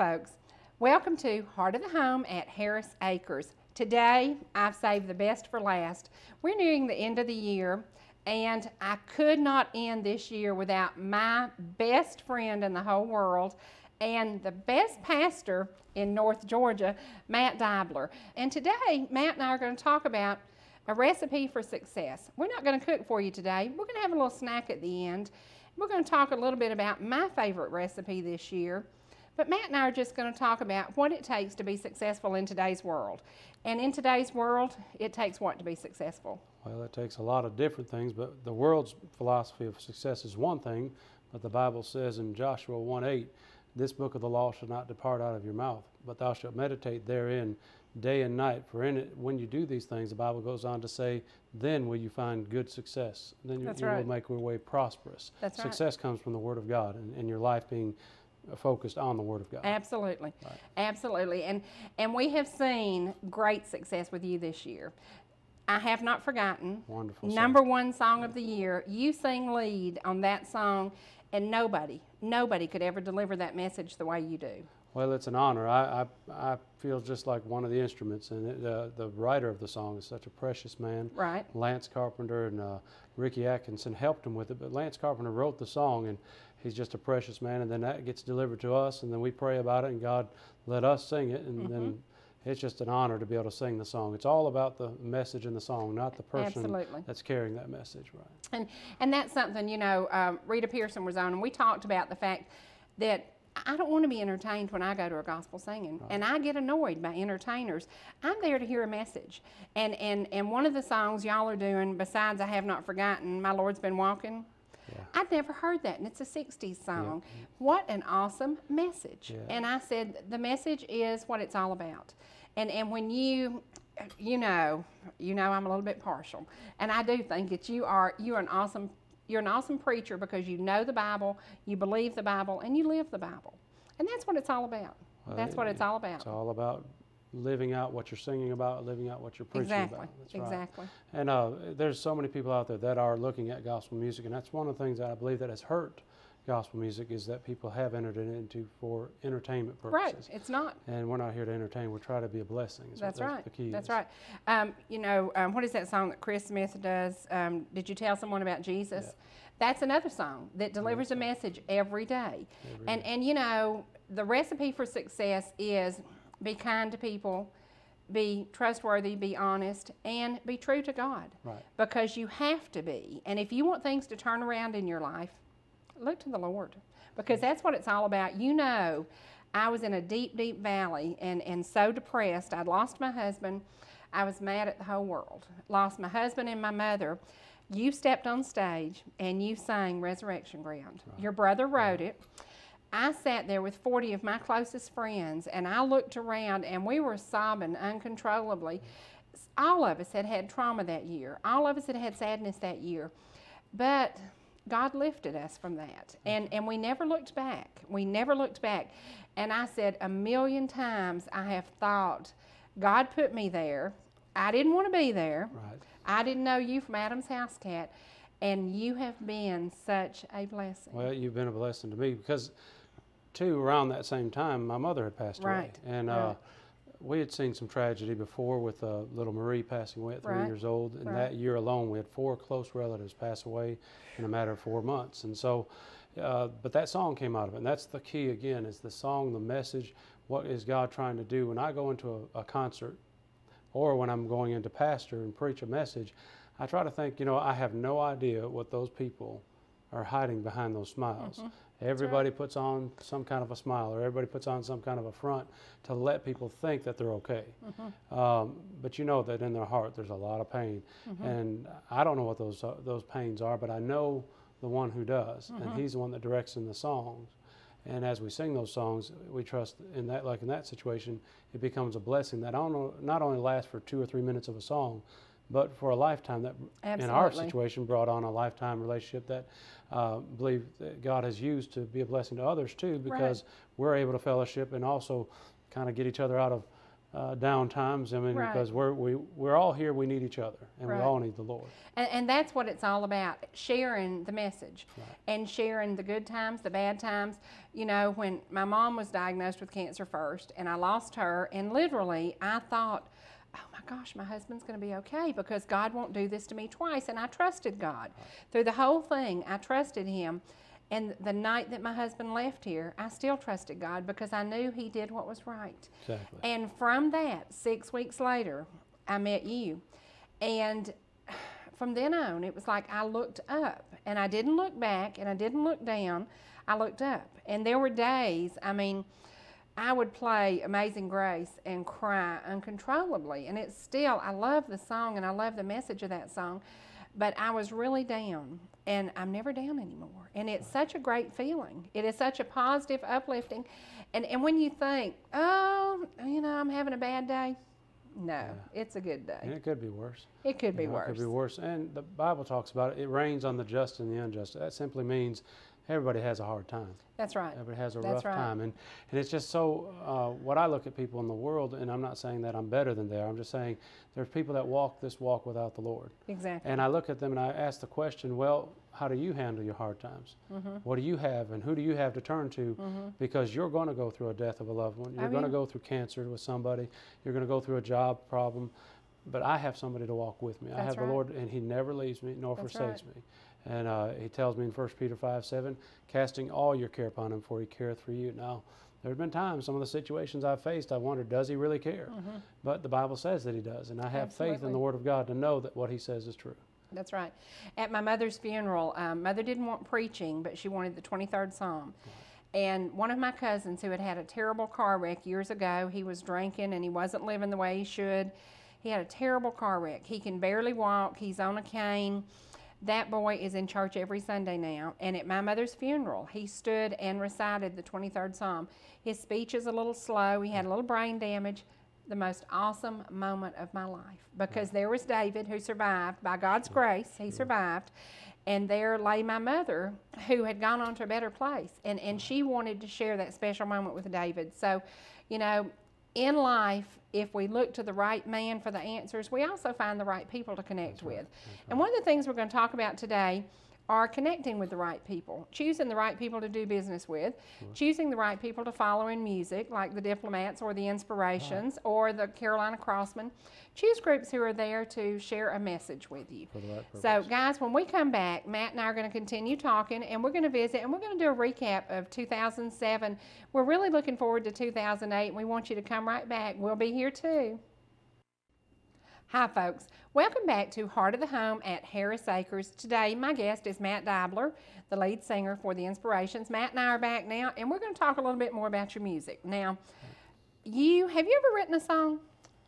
Folks. Welcome to Heart of the Home at Harris Acres. Today, I've saved the best for last. We're nearing the end of the year, and I could not end this year without my best friend in the whole world and the best pastor in North Georgia, Matt Dibler. And today, Matt and I are going to talk about a recipe for success. We're not going to cook for you today. We're going to have a little snack at the end. We're going to talk a little bit about my favorite recipe this year. But Matt and I are just going to talk about what it takes to be successful in today's world. And in today's world, it takes what to be successful? Well, it takes a lot of different things, but the world's philosophy of success is one thing, but the Bible says in Joshua 1 8, this book of the law shall not depart out of your mouth, but thou shalt meditate therein day and night. For in it, when you do these things, the Bible goes on to say, then will you find good success. Then you, you right. will make your way prosperous. That's success right. comes from the Word of God and, and your life being focused on the Word of God. Absolutely, right. absolutely, and and we have seen great success with you this year. I have not forgotten. Wonderful. Number one song of the year. You sing lead on that song, and nobody, nobody could ever deliver that message the way you do. Well, it's an honor. I, I, I feel just like one of the instruments, and it, uh, the writer of the song is such a precious man. Right. Lance Carpenter and uh, Ricky Atkinson helped him with it, but Lance Carpenter wrote the song, and he's just a precious man. And then that gets delivered to us, and then we pray about it, and God let us sing it, and mm -hmm. then mm-hmm. it's just an honor to be able to sing the song. It's all about the message in the song, not the person Absolutely. that's carrying that message, right? And and that's something you know. Um, Rita Pearson was on, and we talked about the fact that I don't want to be entertained when I go to a gospel singing, right. and I get annoyed by entertainers. I'm there to hear a message, and and and one of the songs y'all are doing, besides "I Have Not Forgotten," "My Lord's Been Walking." Yeah. I'd never heard that, and it's a '60s song. Yeah. What an awesome message! Yeah. And I said the message is what it's all about. And and when you you know, you know I'm a little bit partial, and I do think that you are you are an awesome you're an awesome preacher because you know the Bible, you believe the Bible, and you live the Bible. And that's what it's all about. Well, that's what it's all about. It's all about living out what you're singing about, living out what you're preaching exactly. about. That's exactly. Right. And uh, there's so many people out there that are looking at gospel music, and that's one of the things that I believe that has hurt gospel music is that people have entered it into for entertainment purposes. Right, it's not. And we're not here to entertain. We're trying to be a blessing. That's right. The key That's is. right. Um, you know, um, what is that song that Chris Smith does? Um, Did you tell someone about Jesus? Yeah. That's another song that delivers a message every day. Every and day. and you know, the recipe for success is be kind to people, be trustworthy, be honest, and be true to God. Right. Because you have to be. And if you want things to turn around in your life, look to the Lord because that's what it's all about. You know, I was in a deep, deep valley and, and so depressed. I'd lost my husband. I was mad at the whole world. Lost my husband and my mother. You stepped on stage and you sang Resurrection Ground. Right. Your brother wrote it. I sat there with 40 of my closest friends and I looked around and we were sobbing uncontrollably. All of us had had trauma that year. All of us had had sadness that year. But God lifted us from that. And, and we never looked back. We never looked back. And I said, a million times I have thought, God put me there. I didn't want to be there. Right. I didn't know you from Adam's house cat. And you have been such a blessing. Well, you've been a blessing to me because, too, around that same time, my mother had passed right. away. And right. uh, we had seen some tragedy before with uh, little Marie passing away at three right. years old. And that year alone, we had four close relatives pass away in a matter of four months. And so, uh, but that song came out of it. And that's the key again is the song, the message. What is God trying to do? When I go into a, a concert or when I'm going into pastor and preach a message, I try to think, you know, I have no idea what those people are hiding behind those smiles. Mm -hmm. Everybody right. puts on some kind of a smile, or everybody puts on some kind of a front to let people think that they're okay. Mm -hmm. um, but you know that in their heart there's a lot of pain, mm -hmm. and I don't know what those uh, those pains are, but I know the one who does, and He's the one that directs in the songs. And as we sing those songs, we trust in that, like in that situation, it becomes a blessing that not only lasts for two or three minutes of a song, but for a lifetime that Absolutely. in our situation brought on a lifetime relationship that uh, believe that God has used to be a blessing to others too because right. we're able to fellowship and also kind of get each other out of uh, down times. I mean, Right. because we're we, we're all here. We need each other, and Right. we all need the Lord. And, and that's what it's all about sharing the message Right. and sharing the good times, the bad times. You know, when my mom was diagnosed with cancer first and I lost her, and literally I thought, gosh, my husband's going to be okay because God won't do this to me twice. And I trusted God. Through the whole thing, I trusted Him. And the night that my husband left here, I still trusted God because I knew He did what was right. Exactly. And from that, six weeks later, I met you. And from then on, it was like I looked up and I didn't look back and I didn't look down. I looked up. And there were days, I mean, I would play Amazing Grace and cry uncontrollably. And it's still, I love the song and I love the message of that song. But I was really down and I'm never down anymore. And it's such a great feeling. It is such a positive, uplifting. And, and when you think, oh, you know, I'm having a bad day, no, it's a good and day. it could be worse. It could be know, worse. It could be worse. And the Bible talks about it. It rains on the just and the unjust. That simply means everybody has a hard time. That's right. Everybody has a That's rough right. time, and and it's just so. Uh, what I look at people in the world, and I'm not saying that I'm better than they are. I'm just saying there's people that walk this walk without the Lord, Exactly. and I look at them and I ask the question, well, how do you handle your hard times? Mm-hmm. What do you have, and who do you have to turn to? Because you're going to go through a death of a loved one. You're Oh, going to go through cancer with somebody. You're going to go through a job problem. But I have somebody to walk with me. I have right. the Lord, and He never leaves me nor That's forsakes me. And uh, He tells me in 1 Peter 5 7, casting all your care upon Him, for He careth for you. Now, there have been times, some of the situations I've faced, I wondered, does He really care? But the Bible says that He does. And I have faith in the Word of God to know that what He says is true. That's right. At my mother's funeral, um, mother didn't want preaching, but she wanted the 23rd Psalm. And one of my cousins who had had a terrible car wreck years ago, he was drinking and he wasn't living the way he should. He had a terrible car wreck. He can barely walk, he's on a cane. That boy is in church every Sunday now. And at my mother's funeral, he stood and recited the 23rd Psalm. His speech is a little slow, he had a little brain damage. The most awesome moment of my life because there was David who survived by God's grace, he survived. And there lay my mother who had gone on to a better place. And, and she wanted to share that special moment with David. So, you know, in life, if we look to the right man for the answers, we also find the right people to connect with. And one of the things we're going to talk about today are connecting with the right people, choosing the right people to do business with, choosing the right people to follow in music, like the Diplomats or the Inspirations or the Carolina Crossmen. Choose groups who are there to share a message with you. Right. So, guys, when we come back, Matt and I are going to continue talking and we're going to visit and we're going to do a recap of 2007. We're really looking forward to 2008 and we want you to come right back. We'll be here too. Hi, folks. Welcome back to Heart of the Home at Harris Acres. Today, my guest is Matt Dibler, the lead singer for The Inspirations. Matt and I are back now, and we're going to talk a little bit more about your music. Now, you have you ever written a song?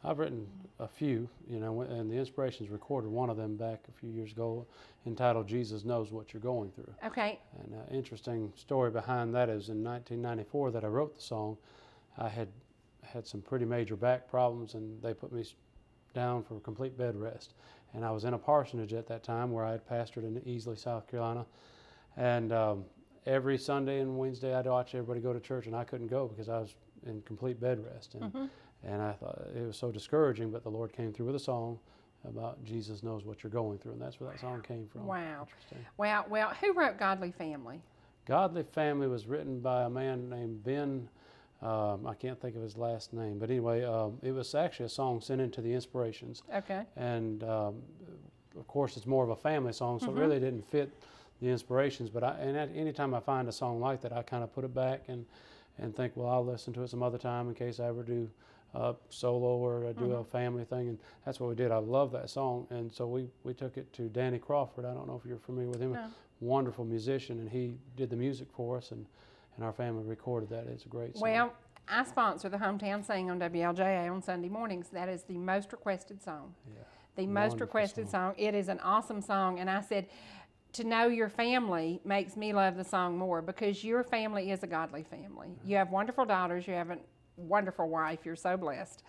I've written a few, you know, and the Inspirations recorded one of them back a few years ago entitled Jesus Knows What You're Going Through. Okay, And an interesting story behind that is in 1994 that I wrote the song, I had had some pretty major back problems and they put me down for complete bed rest. And I was in a parsonage at that time where I had pastored in Easley, South Carolina. And um, every Sunday and Wednesday I'd watch everybody go to church and I couldn't go because I was in complete bed rest. And, Mm-hmm. and I thought it was so discouraging, but the Lord came through with a song about Jesus knows what you're going through. And that's where that song came from. Wow. Interesting. well, well, who wrote Godly Family? Godly Family was written by a man named Ben. Um, I can't think of his last name, but anyway, um, it was actually a song sent into the Inspirations, Okay, and um, of course, it's more of a family song, so Mhm. it really didn't fit the Inspirations. But I, and at, anytime I find a song like that, I kind of put it back and and think, well, I'll listen to it some other time in case I ever do a solo or I do a family thing, and that's what we did. I love that song, and so we we took it to Danny Crawford. I don't know if you're familiar with him No. wonderful musician, and he did the music for us, and, and our family recorded that. It's a great song. well, I sponsor the Hometown Sing on WLJA on Sunday mornings. That is the most requested song. yeah. The most requested song. It is an awesome song, and I said, to know your family makes me love the song more because your family is a godly family. You have wonderful daughters. You have a wonderful wife. You're so blessed,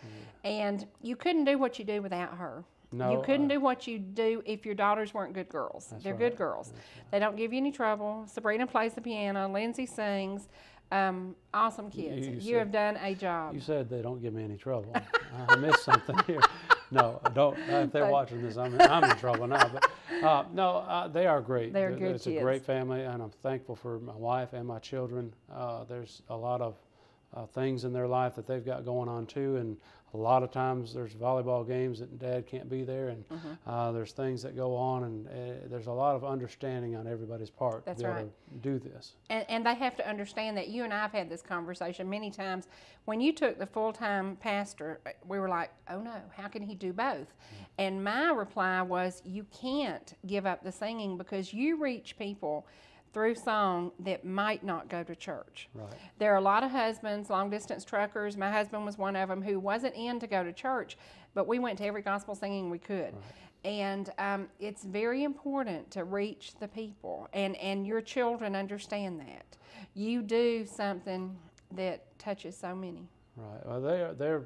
and you couldn't do what you do without her. No, you couldn't uh, do what you do if your daughters weren't good girls. They're right. good girls. They don't give you any trouble. Sabrina plays the piano. Lindsay sings. Um, awesome kids. you You, said- have done a job. You said they don't give me any trouble. I missed something here. No, I don't. If they're watching this, I'm, I'm in trouble now. But uh, no, uh, they are great. They're Th- good It's a great family, and I'm thankful for my wife and my children. Uh, there's a lot of uh, things in their life that they've got going on too, and a lot of times there's volleyball games that Dad can't be there, and Mm-hmm. uh, there's things that go on, and uh, there's a lot of understanding on everybody's part That's to be able to do this. And, and they have to understand that you and I have had this conversation many times. When you took the full time pastor, uh, we were like, oh no, how can he do both? And my reply was, you can't give up the singing because you reach people through song that might not go to church. Right. There are a lot of husbands, long distance truckers. My husband was one of them who wasn't in to go to church, but we went to every gospel singing we could. And um, it's very important to reach the people, and, and your children understand that. You do something that touches so many. Right. Well, they are, they're,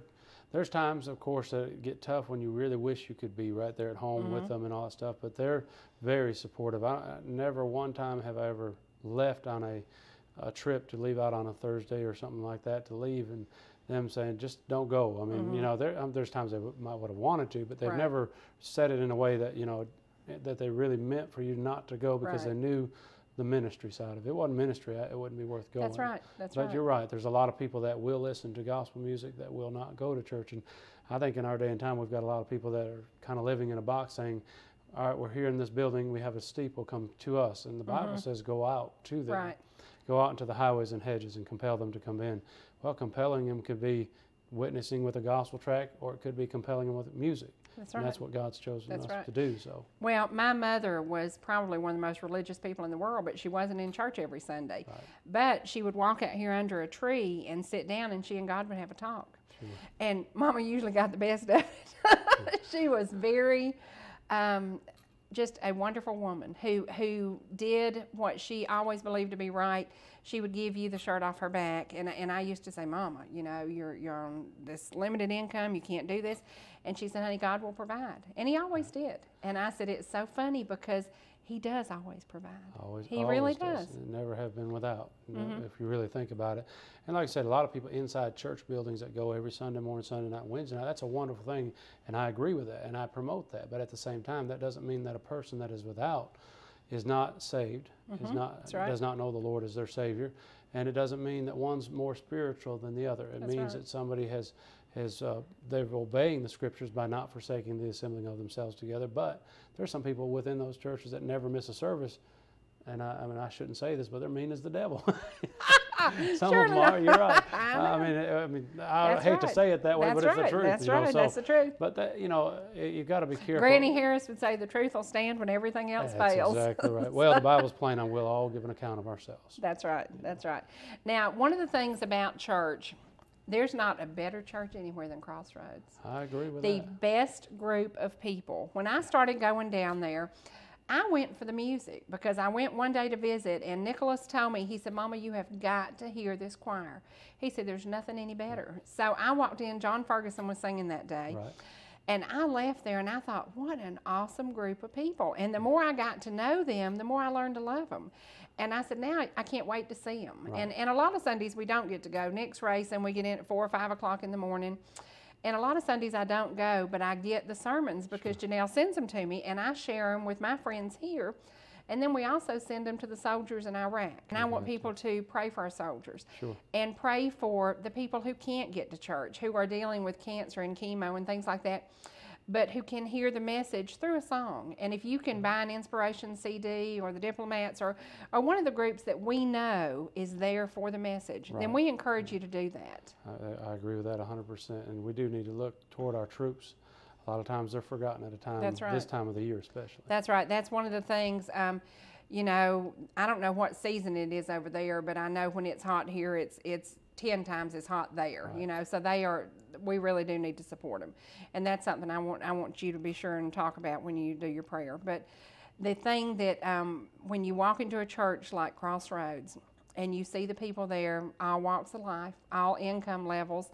there's times, of course, that get tough when you really wish you could be right there at home Mm-hmm. with them and all that stuff. But they're very supportive. I, I never one time have I ever left on a, a trip to leave out on a Thursday or something like that to leave and them saying just don't go. I mean, you know, there, um, there's times they w- might would have wanted to, but they've Mm-hmm. Right. never said it in a way that you know that they really meant for you not to go because Right. they knew the ministry side of it. It wasn't ministry, it wouldn't be worth going. That's right. That's But right. you're right. There's a lot of people that will listen to gospel music that will not go to church. And I think in our day and time, we've got a lot of people that are kind of living in a box saying, all right, we're here in this building. We have a steeple come to us. And the Bible says, go out to them. Mm-hmm. Right. Go out into the highways and hedges and compel them to come in. Well, compelling them could be witnessing with a gospel track or it could be compelling them with music. That's And right. that's what God's chosen That's us right. to do. So, Well, my mother was probably one of the most religious people in the world, but she wasn't in church every Sunday. Right. But she would walk out here under a tree and sit down, and she and God would have a talk. Sure. And Mama usually got the best of it. she was very, um, just a wonderful woman who who did what she always believed to be right. She would give you the shirt off her back, and and I used to say, Mama, you know, you're you're on this limited income, you can't do this, and she said, Honey, God will provide, and He always did. And I said, it's so funny because He does always provide. Always, He really always does. Mm-hmm. Never have been without, know, if you really think about it. And like I said, a lot of people inside church buildings that go every Sunday morning, Sunday night, Wednesday night. That's a wonderful thing, and I agree with that, and I promote that. But at the same time, that doesn't mean that a person that is without is not saved, is not Mm-hmm. Right. does not know the Lord as their Savior, and it doesn't mean that one's more spiritual than the other. It That's means right. that somebody has has uh, they're obeying the scriptures by not forsaking the assembling of themselves together. But there's some people within those churches that never miss a service. And I, I mean, I shouldn't say this, but they're mean as the devil. Some Surely of them are. You're right. I mean, I mean, I That's hate to say it that way, That's but it's right. the truth. That's you know, right. so- That's the truth. But that, you know, you've got to be careful. Granny Harris would say the truth will stand when everything else That's fails. exactly right. Well, the Bible's plain on we'll all give an account of ourselves. That's right. That's right. Now, one of the things about church, there's not a better church anywhere than Crossroads. I agree with The that. The best group of people. When I started going down there, I went for the music because I went one day to visit, and Nicholas told me, he said, Mama, you have got to hear this choir. He said, There's nothing any better. So I walked in, John Ferguson was singing that day. Right. And I left there and I thought, what an awesome group of people. And the more I got to know them, the more I learned to love them. And I said, now I- can't wait to see them. And, and a lot of Sundays we don't get to go. Next race and we get in at four or five o'clock in the morning. And a lot of Sundays I don't go, but I get the sermons because Janelle sends them to me and I share them with my friends here. And then we also send them to the soldiers in Iraq. And I want mm-hmm. people to pray for our soldiers Sure. and pray for the people who can't get to church, who are dealing with cancer and chemo and things like that, but who can hear the message through a song. And if you can buy an inspiration CD or the diplomats or, or one of the groups that we know is there for the message, then we encourage you to do that. I, I agree with that 100%. And we do need to look toward our troops. A lot of times they're forgotten at a time, That's right. this time of the year especially. That's right. That's one of the things. Um, you know, I don't know what season it is over there, but I know when it's hot here, it's it's ten times as hot there. You know, so they are. We really do need to support them, and that's something I want. I want you to be sure and talk about when you do your prayer. But the thing that um, when you walk into a church like Crossroads and you see the people there, all walks of life, all income levels.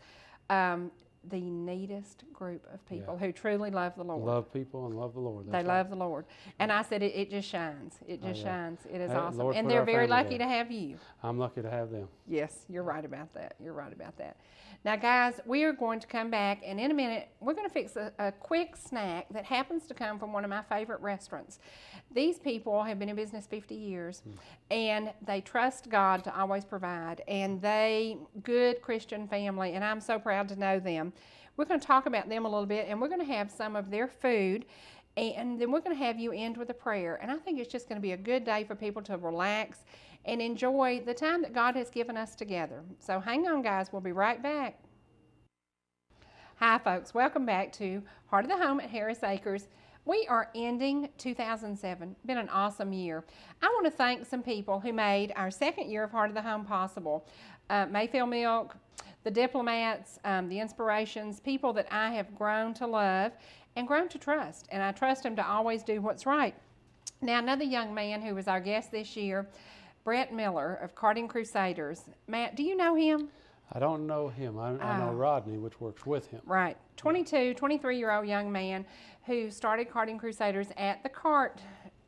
Um, the neatest group of people who truly love the Lord. Love people and love the Lord. They right. love the Lord. And I said, it, it just shines. It Oh, just yeah. shines. It is Hey, awesome. Lord and they're very lucky there. to have you. I'm lucky to have them. Yes, you're right about that. You're right about that. Now, guys, we are going to come back, and in a minute, we're going to fix a, a quick snack that happens to come from one of my favorite restaurants. These people have been in business 50 years, hmm. and they trust God to always provide, and they, good Christian family, and I'm so proud to know them. We're going to talk about them a little bit, and we're going to have some of their food. And then we're going to have you end with a prayer. And I think it's just going to be a good day for people to relax and enjoy the time that God has given us together. So hang on, guys. We'll be right back. Hi, folks. Welcome back to Heart of the Home at Harris Acres. We are ending 2007. Been an awesome year. I want to thank some people who made our second year of Heart of the Home possible. Uh, Mayfield Milk, the diplomats, um, the inspirations, people that I have grown to love and grown to trust. And I trust them to always do what's right. Now, another young man who was our guest this year, Brett Miller of Karting Crusaders. Matt, do you know him? I don't know him. I, I know Oh. Rodney, which works with him. Right. 22, 23 year old young man who started Karting Crusaders at the cart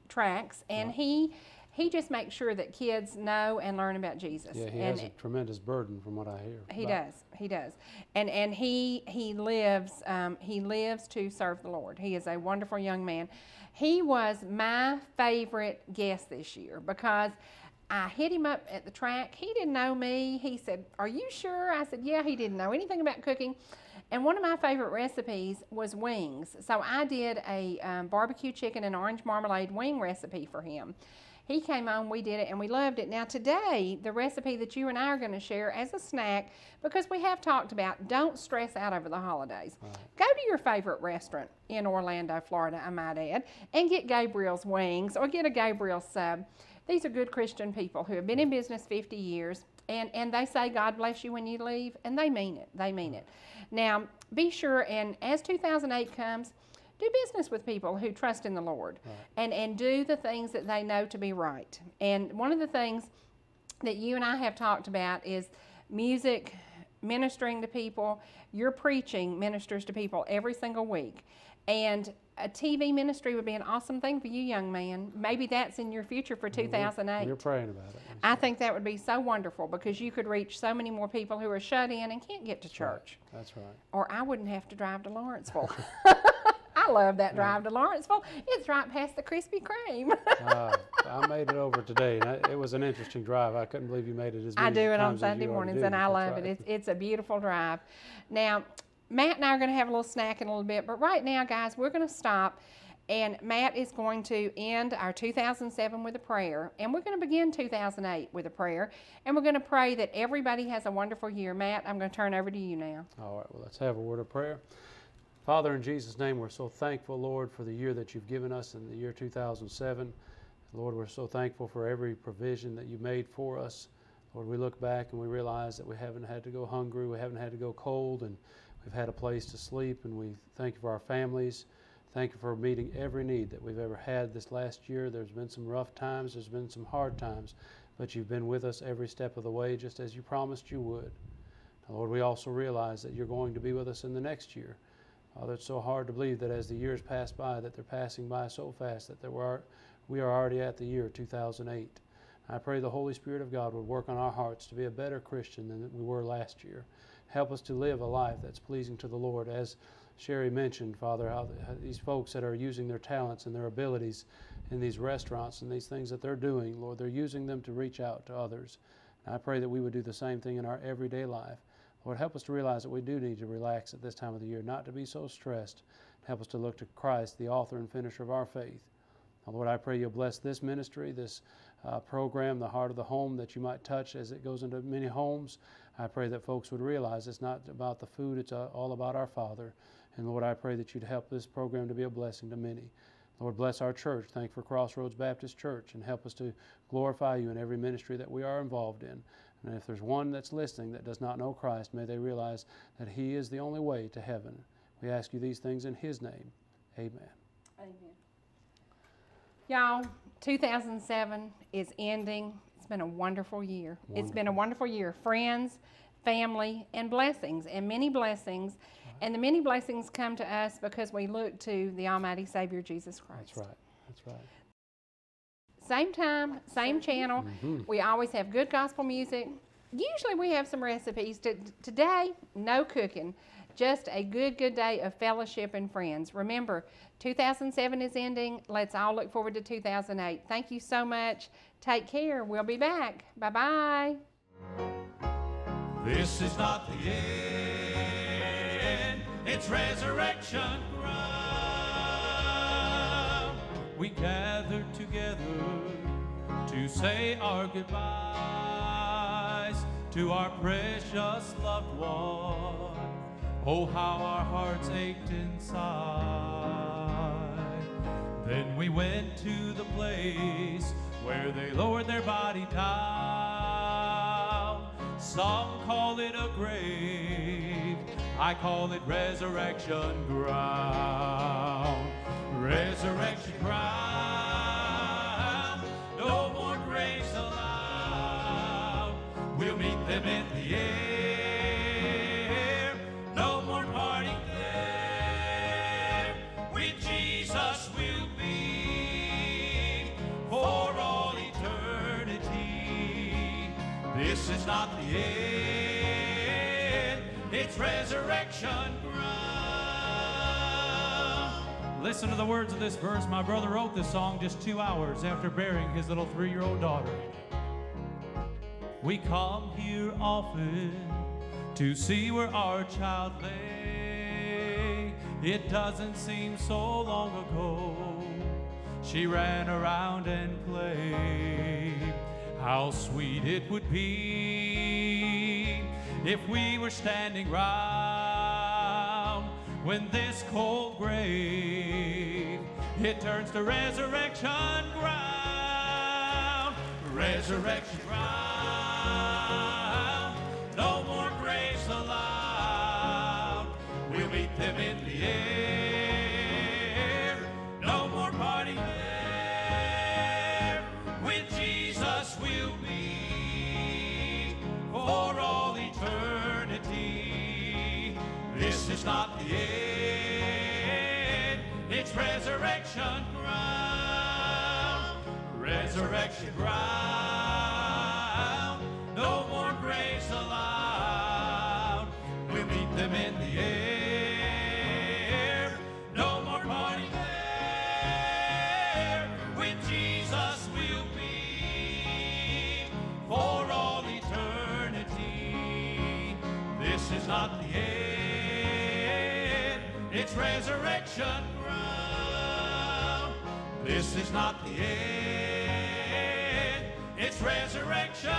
tracks, and he he just makes sure that kids know and learn about Jesus. Yeah, he and has a tremendous burden from what I hear. he does. He does. And and he he lives um, he lives to serve the Lord. He is a wonderful young man. He was my favorite guest this year because I hit him up at the track. He didn't know me. He said, "Are you sure?" I said, "Yeah." He didn't know anything about cooking. And one of my favorite recipes was wings. So I did a um, barbecue chicken and orange marmalade wing recipe for him. He came on, we did it, and we loved it. Now, today, the recipe that you and I are going to share as a snack, because we have talked about don't stress out over the holidays. Go to your favorite restaurant in Orlando, Florida, I might add, and get Gabriel's wings or get a Gabriel sub. These are good Christian people who have been in business 50 years, and, and they say, God bless you when you leave, and they mean it. They mean it. Now, be sure, and as 2008 comes, do business with people who trust in the Lord and, and do the things that they know to be right. And one of the things that you and I have talked about is music ministering to people. Your preaching ministers to people every single week. And a TV ministry would be an awesome thing for you, young man. Maybe that's in your future for 2008. You're praying about it. I think that would be so wonderful because you could reach so many more people who are shut in and can't get to That's right. church. That's right. Or I wouldn't have to drive to Lawrenceville. I love that drive to Lawrenceville. It's right past the Krispy Kreme. Uh, I made it over today, and I, it was an interesting drive. I couldn't believe you made it as many I do it on Sunday mornings, and I love right. it. It's, it's a beautiful drive. Now, Matt and I are going to have a little snack in a little bit, but right now, guys, we're going to stop. And Matt is going to end our 2007 with a prayer, and we're going to begin 2008 with a prayer, and we're going to pray that everybody has a wonderful year. Matt, I'm going to turn over to you now. All right, well, let's have a word of prayer. Father, in Jesus' name, we're so thankful, Lord, for the year that you've given us in the year 2007. Lord, we're so thankful for every provision that you made for us. Lord, we look back and we realize that we haven't had to go hungry, we haven't had to go cold, and we've had a place to sleep, and we thank you for our families. Thank you for meeting every need that we've ever had this last year. There's been some rough times, there's been some hard times, but you've been with us every step of the way, just as you promised you would. Now, Lord, we also realize that you're going to be with us in the next year. Father, it's so hard to believe that as the years pass by, that they're passing by so fast that there were, we are already at the year 2008. I pray the Holy Spirit of God would work on our hearts to be a better Christian than we were last year. Help us to live a life that's pleasing to the Lord. As Cherie mentioned, Father, how, these folks that are using their talents and their abilities in these restaurants and these things that they're doing, Lord, they're using them to reach out to others. And I pray that we would do the same thing in our everyday life. Lord, help us to realize that we do need to relax at this time of the year, not to be so stressed. Help us to look to Christ, the author and finisher of our faith. Lord, I pray you'll bless this ministry, this uh, program, the heart of the home, that you might touch as it goes into many homes. I pray that folks would realize it's not about the food, it's uh, all about our Father. And Lord, I pray that you'd help this program to be a blessing to many. Lord, bless our church. Thank you for Crossroads Baptist Church and help us to glorify you in every ministry that we are involved in. And if there's one that's listening that does not know Christ, may they realize that He is the only way to heaven. We ask you these things in His name. Amen. Amen. Y'all, 2007 is ending. It's been a wonderful year. It's been a wonderful year. Friends, family, and blessings, and many blessings. And the many blessings come to us because we look to the Almighty Savior Jesus Christ. That's right. That's right. Same time, same channel. Mm-hmm. We always have good gospel music. Usually we have some recipes. To, today, no cooking. Just a good, good day of fellowship and friends. Remember, 2007 is ending. Let's all look forward to 2008. Thank you so much. Take care. We'll be back. Bye bye. This is not the end, it's resurrection We gather together to say our goodbyes to our precious loved one. Oh, how our hearts ached inside. Then we went to the place where they lowered their body down. Some call it a grave, I call it resurrection ground. Resurrection ground, no more graves. We'll meet them in the air, no more parting there. With Jesus we'll be for all eternity. This is not the end, Listen to the words of this verse. My brother wrote this song just two hours after burying his little three year old daughter. We come here often to see where our child lay. It doesn't seem so long ago. She ran around and played. How sweet it would be if we were standing round when this cold grave it turns to resurrection ground. Resurrection ground. Resurrection ground. No more graves allowed. We'll meet them in the air. No more parting there. With Jesus we'll be for all eternity. This is not the end, it's resurrection ground. This is not the end, it's resurrection.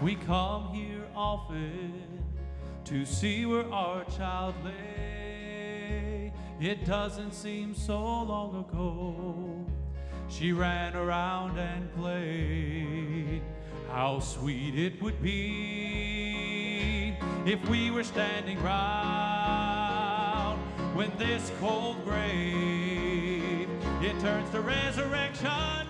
We come here often to see where our child lay. It doesn't seem so long ago. She ran around and played. How sweet it would be if we were standing round when this cold grave it turns to resurrection